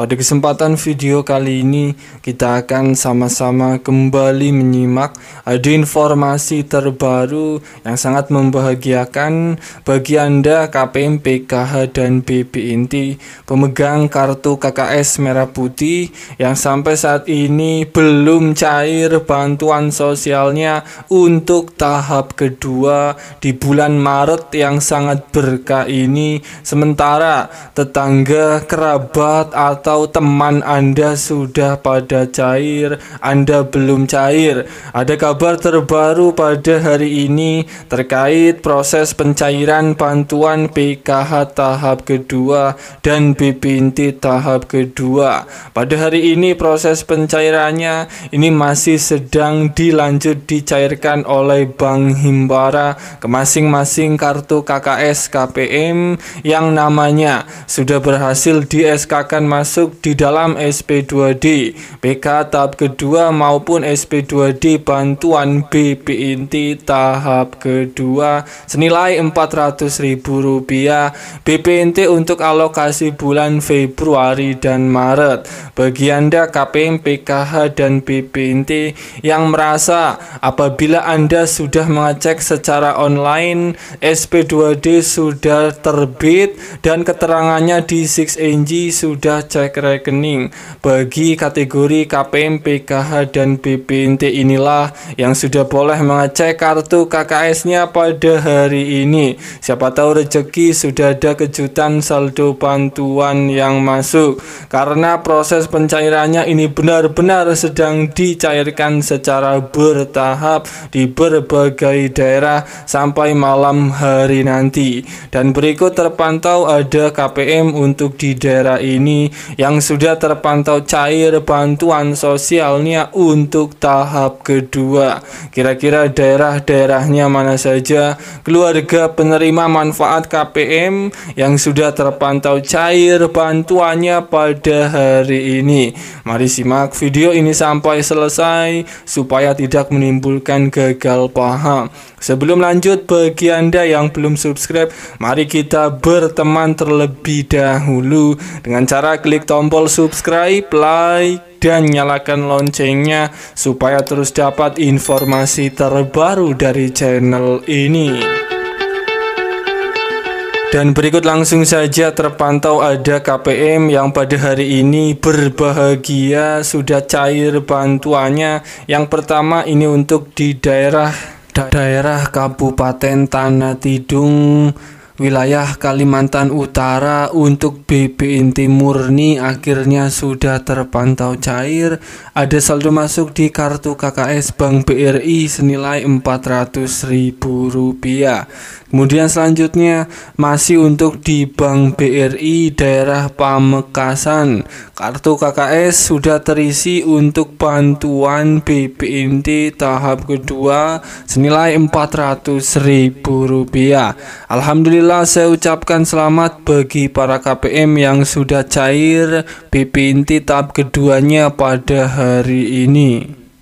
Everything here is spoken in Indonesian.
Pada kesempatan video kali ini kita akan sama-sama kembali menyimak ada informasi terbaru yang sangat membahagiakan bagi Anda KPM PKH dan BPNT pemegang kartu KKS Merah Putih yang sampai saat ini belum cair bantuan sosialnya untuk tahap kedua di bulan Maret yang sangat berkah ini. Sementara tetangga kerabat atau atau teman Anda sudah pada cair, Anda belum cair. Ada kabar terbaru pada hari ini terkait proses pencairan bantuan PKH tahap kedua dan BPNT tahap kedua. Pada hari ini proses pencairannya ini masih sedang dilanjut dicairkan oleh Bank Himbara ke masing-masing kartu KKS KPM yang namanya sudah berhasil di SK-kan masuk masuk di dalam SP2D PK tahap kedua maupun SP2D bantuan BPNT tahap kedua senilai Rp400.000 BPNT untuk alokasi bulan Februari dan Maret. Bagi Anda KPM PKH dan BPNT yang merasa apabila Anda sudah mengecek secara online SP2D sudah terbit dan keterangannya di 6NG sudah cek cek rekening bagi kategori KPM, PKH, dan BPNT inilah yang sudah boleh mengecek kartu KKS-nya pada hari ini. Siapa tahu rezeki sudah ada kejutan saldo bantuan yang masuk karena proses pencairannya ini benar-benar sedang dicairkan secara bertahap di berbagai daerah sampai malam hari nanti. Dan berikut terpantau ada KPM untuk di daerah ini yang sudah terpantau cair bantuan sosialnya untuk tahap kedua. Kira-kira daerah-daerahnya mana saja? Keluarga penerima manfaat KPM yang sudah terpantau cair bantuannya pada hari ini. Mari simak video ini sampai selesai supaya tidak menimbulkan gagal paham. Sebelum lanjut bagi Anda yang belum subscribe, mari kita berteman terlebih dahulu dengan cara klik tombol subscribe, like, dan nyalakan loncengnya supaya terus dapat informasi terbaru dari channel ini. Dan berikut langsung saja terpantau ada KPM yang pada hari ini berbahagia sudah cair bantuannya. Yang pertama ini untuk di daerah daerah Kabupaten Tanah Tidung wilayah Kalimantan Utara untuk BPNT murni akhirnya sudah terpantau cair. Ada saldo masuk di kartu KKS Bank BRI senilai Rp400.000. Kemudian selanjutnya masih untuk di Bank BRI daerah Pamekasan. Kartu KKS sudah terisi untuk bantuan BPNT tahap kedua senilai Rp400.000. Alhamdulillah Saya ucapkan selamat bagi para KPM yang sudah cair BPNT tahap keduanya pada hari ini.